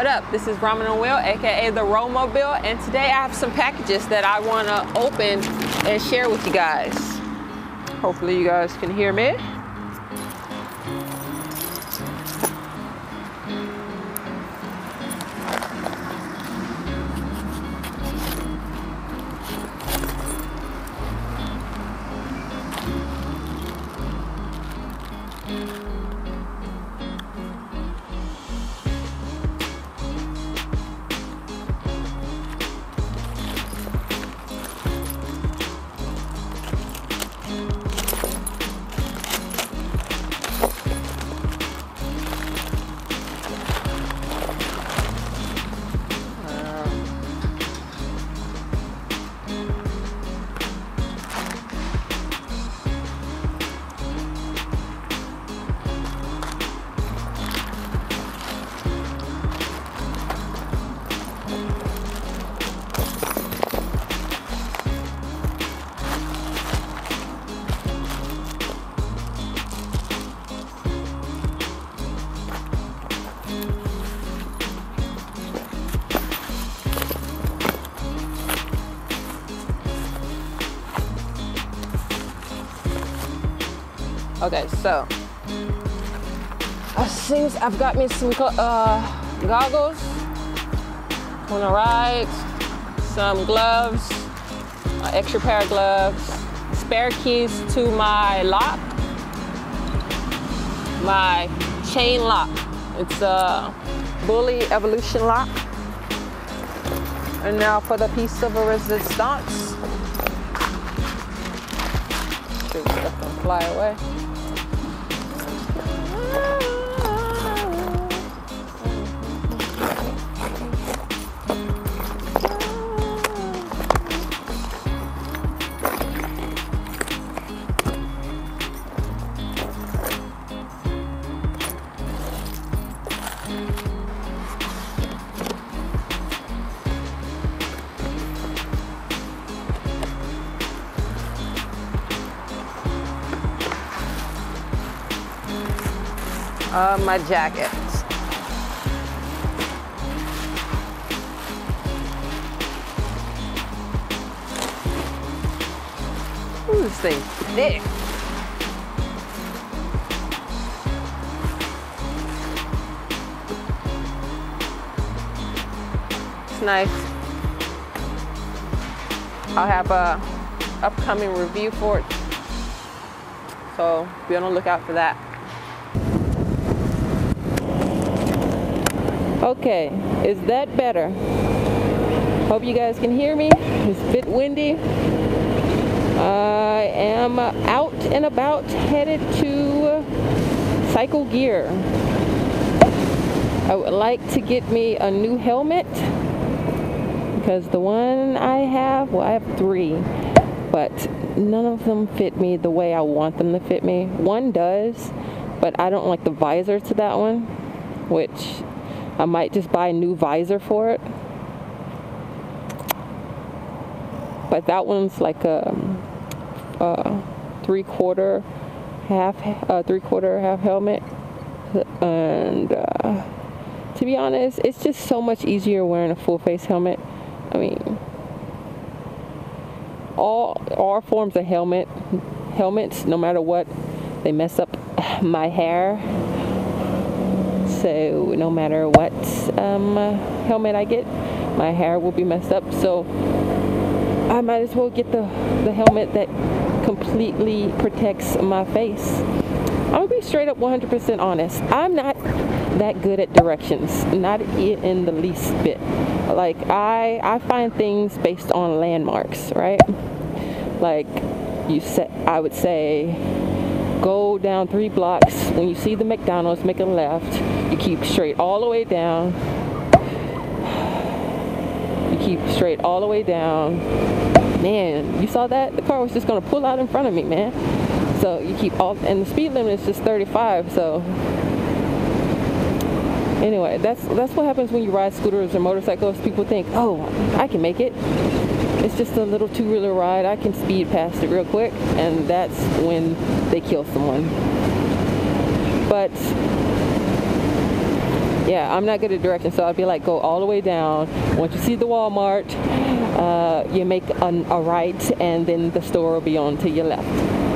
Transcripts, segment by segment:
What up? This is Ramen on Wheels, aka the Romobile, and today I have some packages that I want to open and share with you guys. Hopefully, you guys can hear me. Okay, so I think I've got me some uh, goggles on the ride, some gloves, an extra pair of gloves, spare keys to my lock, my chain lock. It's a Bully Evolution lock. And now for the piece of resistance. Stuff don't fly away. Ooh. My jacket. Ooh, this thing's thick. It's nice. I'll have a upcoming review for it. So be on the lookout for that. Okay, is that better? Hope you guys can hear me. It's a bit windy. I am out and about headed to Cycle Gear. I would like to get me a new helmet because the one I have, well, I have three, but none of them fit me the way I want them to fit me. One does, but I don't like the visor to that one, which I might just buy a new visor for it. But that one's like a, a three quarter half, three quarter half helmet. And uh, to be honest, it's just so much easier wearing a full face helmet. I mean, all all forms of helmet helmets, no matter what, they mess up my hair so no matter what um, helmet I get my hair will be messed up. So I might as well get the the helmet that completely protects my face. I'm gonna be straight up 100% honest. I'm not that good at directions not in the least bit. Like I I find things based on landmarks right? Like you said I would say go down three blocks. When you see the McDonald's make a left you keep straight all the way down. You keep straight all the way down. Man you saw that? The car was just gonna pull out in front of me man. So you keep all and the speed limit is just 35 so. Anyway that's that's what happens when you ride scooters or motorcycles. People think oh I can make it. It's just a little two-wheeler ride. I can speed past it real quick and that's when they kill someone. But Yeah, I'm not good at directions, so I'd be like, go all the way down. Once you see the Walmart, uh, you make a, a right, and then the store will be on to your left.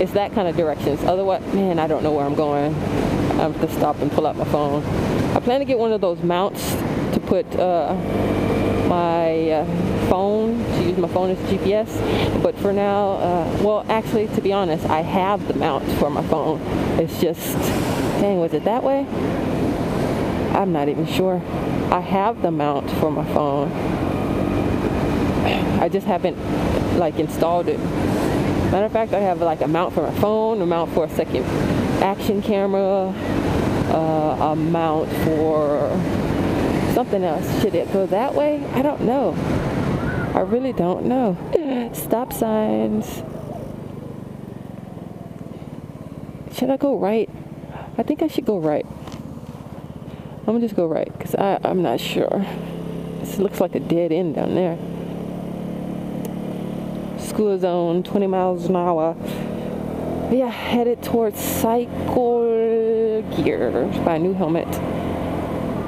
It's that kind of directions. Otherwise, man, I don't know where I'm going. I have to stop and pull out my phone. I plan to get one of those mounts to put uh, my uh, phone, to use my phone as GPS. But for now, uh, well, actually, to be honest, I have the mount for my phone. It's just, dang, was it that way? I'm not even sure. I have the mount for my phone. I just haven't like installed it. Matter of fact, I have like a mount for my phone, a mount for a second action camera, uh, a mount for something else. Should it go that way? I don't know. I really don't know. Stop signs. Should I go right? I think I should go right. I'm gonna just go right because I'm not sure. This looks like a dead end down there. School zone, 20 miles an hour. Yeah, headed towards cycle gear. Buy a new helmet.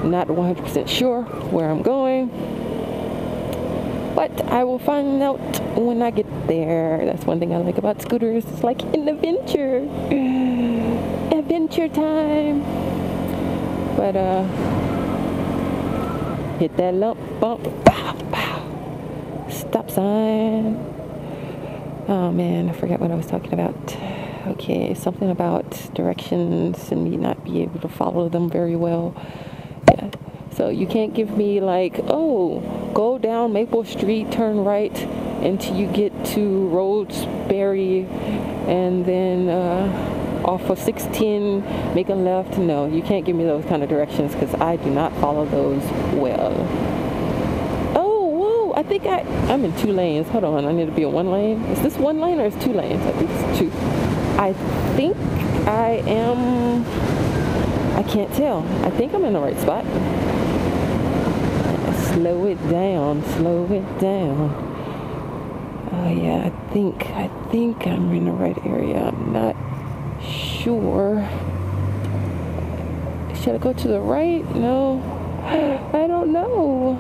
Not 100% sure where I'm going. But I will find out when I get there. That's one thing I like about scooters. It's like an adventure. Adventure time. But uh hit that lump bump. Pow, pow. Stop sign. Oh man, I forgot what I was talking about. Okay, something about directions and me not be able to follow them very well. Yeah. So you can't give me like, oh, go down Maple Street, turn right until you get to Roseberry, and then uh, off of 16, make a left. No, you can't give me those kind of directions because I do not follow those well. Oh, whoa, I think I, I'm in two lanes. Hold on, I need to be in one lane. Is this one lane or is two lanes? I think it's two. I think I am, I can't tell. I think I'm in the right spot slow it down, slow it down. Oh yeah, I think, I think I'm in the right area. I'm not sure. Should I go to the right? No, I don't know.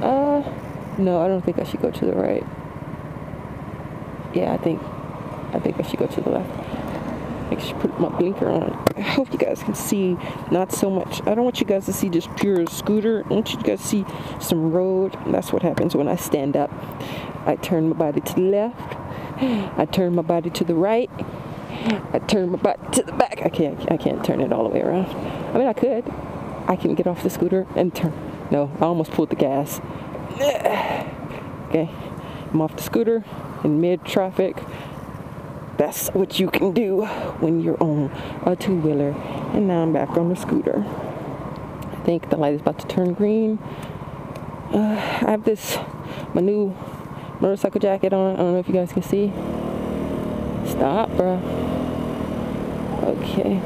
Uh, no, I don't think I should go to the right. Yeah, I think, I think I should go to the left. I should put my blinker on. I hope you guys can see not so much. I don't want you guys to see just pure scooter. I want you guys to see some road. That's what happens when I stand up. I turn my body to the left. I turn my body to the right. I turn my body to the back. I can't. I can't turn it all the way around. I mean, I could. I can get off the scooter and turn. No, I almost pulled the gas. Okay, I'm off the scooter in mid traffic that's what you can do when you're on a two-wheeler and now I'm back on the scooter I think the light is about to turn green uh, I have this my new motorcycle jacket on I don't know if you guys can see stop bro okay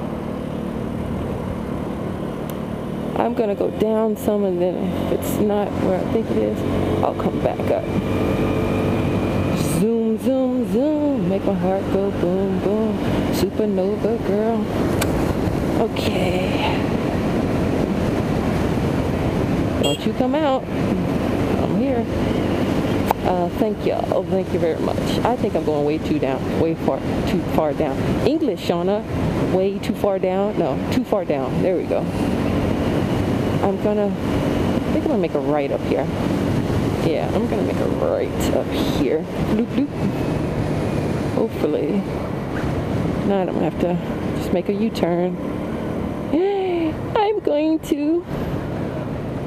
I'm gonna go down some and then if it's not where I think it is I'll come back up zoom zoom zoom make my heart go boom, boom. Supernova girl. Okay. Don't you come out. I'm here. Uh, thank you. Oh, thank you very much. I think I'm going way too down, way far, too far down. English, Shauna. Way too far down. No, too far down. There we go. I'm gonna, I think I'm gonna make a right up here. Yeah, I'm gonna make a right up here. Bloop, bloop. Hopefully. Now I'm gonna have to just make a U-turn. I'm going to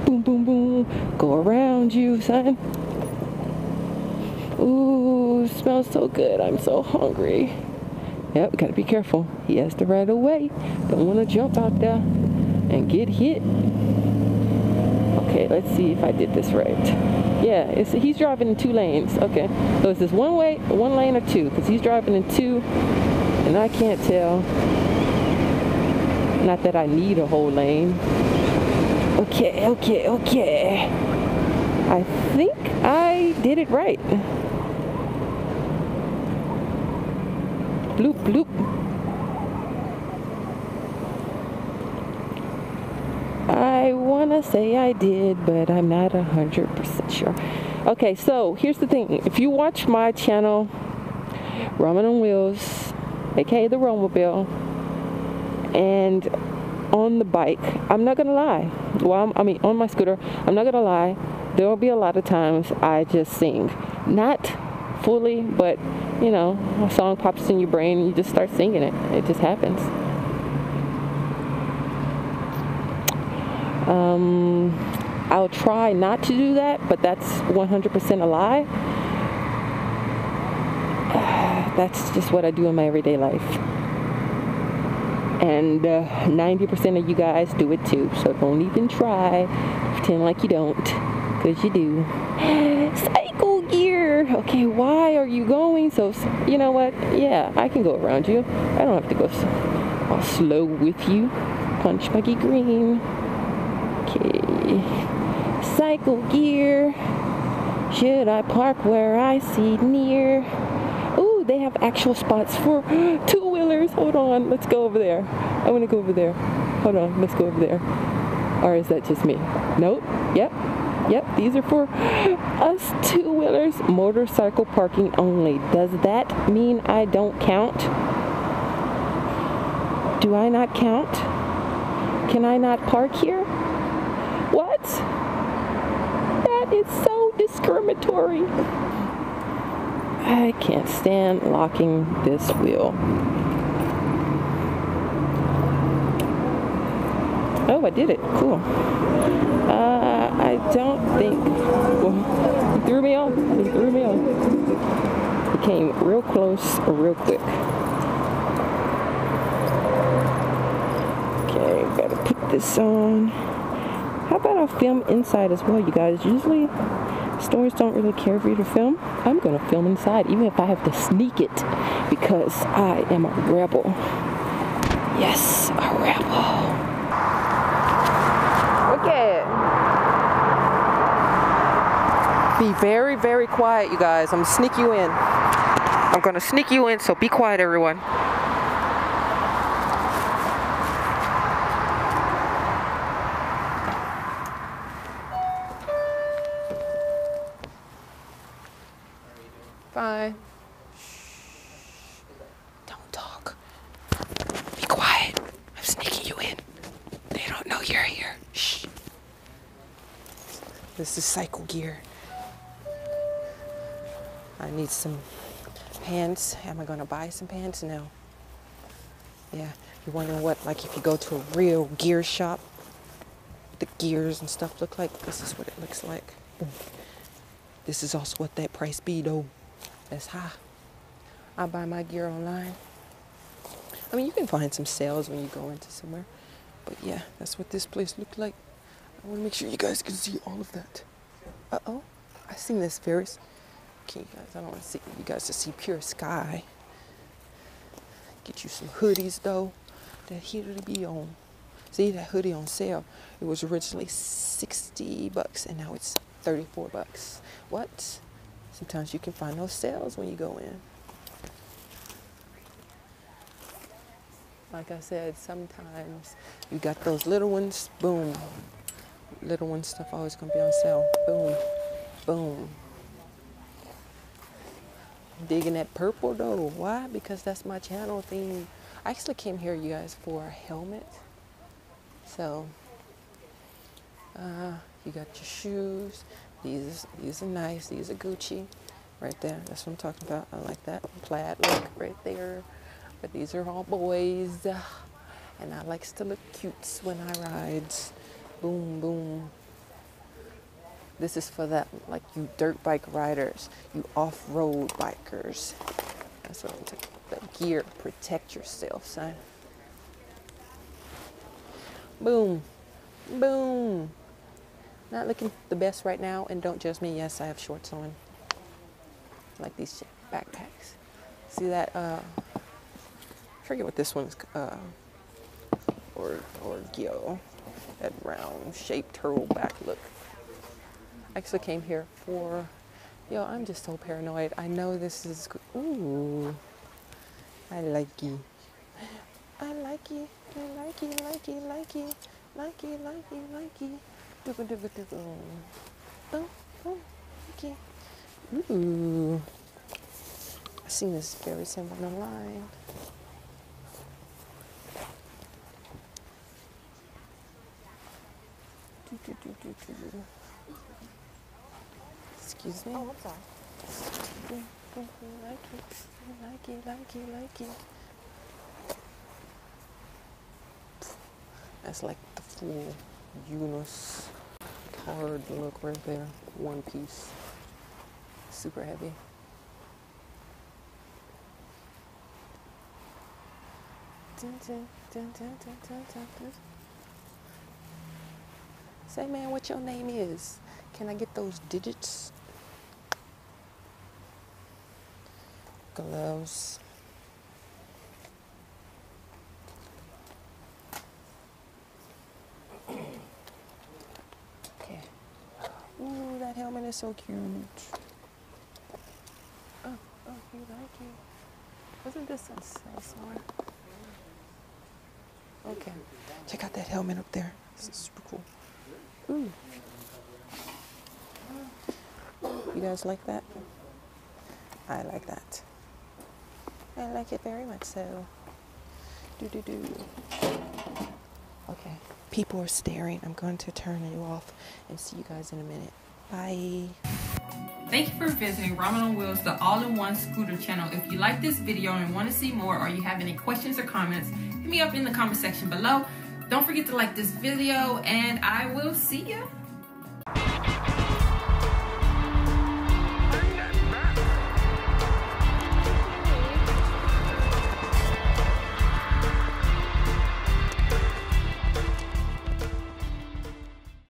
boom, boom, boom, go around you, son. Ooh, smells so good. I'm so hungry. Yep, gotta be careful. He has to ride away. Don't wanna jump out there and get hit. Okay, let's see if I did this right. Yeah, he's driving in two lanes. Okay, so is this one way, one lane, or two? Because he's driving in two, and I can't tell. Not that I need a whole lane. Okay, okay, okay. I think I did it right. Bloop, bloop. I want to say I did, but I'm not 100% sure. Okay, so here's the thing. If you watch my channel, Ramen on Wheels, aka the Romobile, and on the bike, I'm not gonna lie. Well, I mean, on my scooter, I'm not gonna lie. There will be a lot of times I just sing, not fully, but you know, a song pops in your brain and you just start singing it. It just happens. Um, I'll try not to do that, but that's 100% a lie. That's just what I do in my everyday life. And uh, 90% of you guys do it too, so don't even try. Pretend like you don't, because you do. Okay, why are you going so, you know what? Yeah, I can go around you. I don't have to go all slow with you. Punch Buggy Green. Okay. Cycle gear. Should I park where I see near? Oh, they have actual spots for two wheelers. Hold on, let's go over there. I want to go over there. Hold on, let's go over there. Or is that just me? Nope. Yep. Yep, these are for us two wheelers. Motorcycle parking only. Does that mean I don't count? Do I not count? Can I not park here? What? That is so discriminatory. I can't stand locking this wheel. Oh, I did it. Cool. Uh, I don't think. Well, he threw me off. He threw me off. He came real close, real quick. Okay, gotta put this on. How about I film inside as well, you guys? Usually, stores don't really care for you to film. I'm gonna film inside, even if I have to sneak it, because I am a rebel. Yes, a rebel. Look at it. Be very, very quiet, you guys. I'm gonna sneak you in. I'm gonna sneak you in, so be quiet, everyone. Fine. Shh. Don't talk. Be quiet. I'm sneaking you in. They don't know you're here. Shh. This is cycle gear. I need some pants. Am I gonna buy some pants? No. Yeah, you're wondering what, like if you go to a real gear shop, the gears and stuff look like. This is what it looks like. This is also what that price be though. That's high. I buy my gear online. I mean, you can find some sales when you go into somewhere. But yeah, that's what this place looked like. I want to make sure you guys can see all of that. Uh-oh. I seen this Ferris. You guys, I don't want to see you guys to see pure sky. Get you some hoodies though. That to be on. See that hoodie on sale. It was originally 60 bucks and now it's 34 bucks. What? Sometimes you can find those sales when you go in. Like I said, sometimes you got those little ones, boom. Little one stuff always gonna be on sale. Boom, boom. Digging that purple though. Why? Because that's my channel theme. I actually came here, you guys, for a helmet. So, uh, you got your shoes. These, these are nice. These are Gucci, right there. That's what I'm talking about. I like that plaid look right there. But these are all boys, and I likes to look cute when I rides. Boom, boom. This is for that, like you dirt bike riders, you off-road bikers. That's what I'm talking about. The gear, protect yourself, son. Boom, boom. Not looking the best right now, and don't judge me. Yes, I have shorts on, like these backpacks. See that? Uh, I forget what this one's. Uh, or or Gyo, that round shaped turtleback look. Actually came here for. Yo, I'm just so paranoid. I know this is. Ooh, I like you. I like you. I like you. Like you. Like you. likey, likey, likey. Dooga dooga dooga. Oh, oh, okay. Ooh. I've seen this very symbol online. Do, do, do, do, do. Excuse me. Oh, I'm sorry. Like it, like it, like it, like it. That's like the full Eunice card look right there. One piece. Super heavy. Dun, dun, dun, dun, dun, dun, dun, dun. Say, man, what your name is? Can I get those digits? Gloves. Okay. Ooh, that helmet is so cute. Oh, oh, you like it? Wasn't this on sale somewhere? Okay. Check out that helmet up there. This is super cool. Ooh. You guys like that? I like that. I like it very much so. Do do do. Okay. People are staring. I'm going to turn you off and see you guys in a minute. Bye. Thank you for visiting Ramen on Wheels, the all-in-one scooter channel. If you like this video and want to see more or you have any questions or comments, hit me up in the comment section below. Don't forget to like this video and I will see you